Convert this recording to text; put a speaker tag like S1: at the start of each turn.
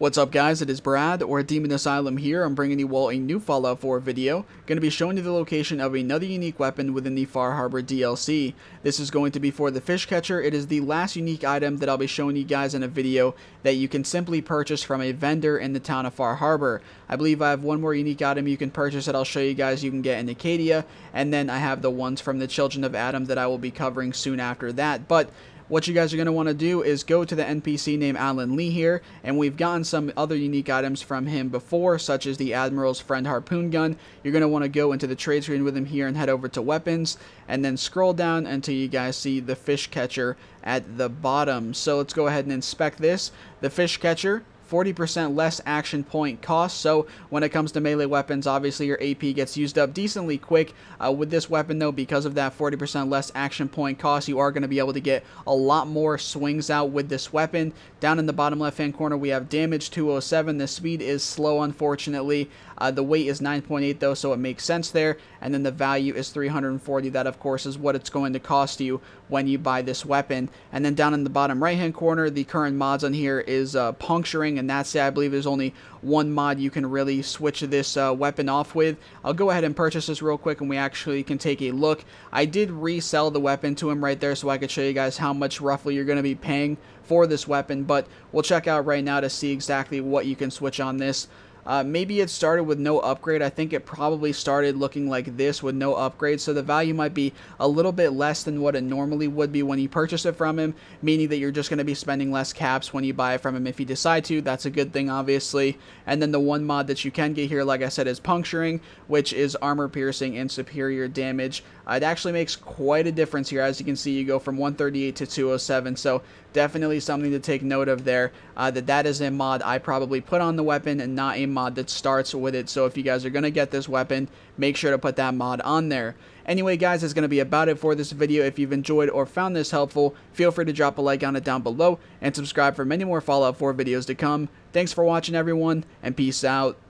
S1: What's up guys, it is Brad, or Demon Asylum here, I'm bringing you all a new Fallout 4 video, going to be showing you the location of another unique weapon within the Far Harbor DLC. This is going to be for the Fish Catcher, it is the last unique item that I'll be showing you guys in a video that you can simply purchase from a vendor in the town of Far Harbor. I believe I have one more unique item you can purchase that I'll show you guys. You can get in Acadia, and then I have the ones from the Children of Adam that I will be covering soon after that, but what you guys are going to want to do is go to the NPC named Allen Lee here, and we've gotten some other unique items from him before, such as the Admiral's Friend Harpoon Gun. You're going to want to go into the trade screen with him here and head over to Weapons, and then scroll down until you guys see the Fish Catcher at the bottom. So let's go ahead and inspect this. The Fish Catcher 40% less action point cost. So when it comes to melee weapons, obviously your AP gets used up decently quick. Uh, with this weapon though, because of that 40% less action point cost, you are going to be able to get a lot more swings out with this weapon. Down in the bottom left hand corner, we have damage 207. The speed is slow, unfortunately. Uh, the weight is 9.8 though, so it makes sense there. And then the value is 340. That, of course, is what it's going to cost you when you buy this weapon. And then down in the bottom right hand corner, the current mods on here is uh, puncturing and that's it. I believe there's only one mod you can really switch this uh, weapon off with. I'll go ahead and purchase this real quick and we actually can take a look. I did resell the weapon to him right there so I could show you guys how much roughly you're going to be paying for this weapon, but we'll check out right now to see exactly what you can switch on this. Uh, maybe it started with no upgrade. I think it probably started looking like this with no upgrade. So the value might be a little bit less than what it normally would be when you purchase it from him, meaning that you're just going to be spending less caps when you buy it from him if you decide to. That's a good thing, obviously. And then the one mod that you can get here, like I said, is puncturing, which is armor piercing and superior damage. Uh, it actually makes quite a difference here. As you can see, you go from 138 to 207. So definitely something to take note of there. Uh, that that is a mod I probably put on the weapon and not a mod that starts with it. So if you guys are going to get this weapon, make sure to put that mod on there. Anyway, guys, that's going to be about it for this video. If you've enjoyed or found this helpful, feel free to drop a like on it down below and subscribe for many more Fallout 4 videos to come. Thanks for watching, everyone, and peace out.